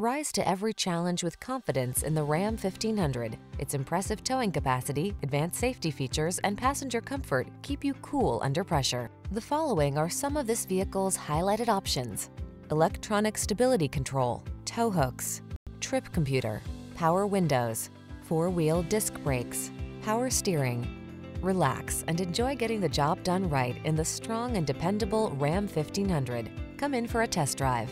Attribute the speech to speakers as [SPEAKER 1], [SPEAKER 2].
[SPEAKER 1] Rise to every challenge with confidence in the Ram 1500. Its impressive towing capacity, advanced safety features, and passenger comfort keep you cool under pressure. The following are some of this vehicle's highlighted options. Electronic stability control, tow hooks, trip computer, power windows, four-wheel disc brakes, power steering. Relax and enjoy getting the job done right in the strong and dependable Ram 1500. Come in for a test drive.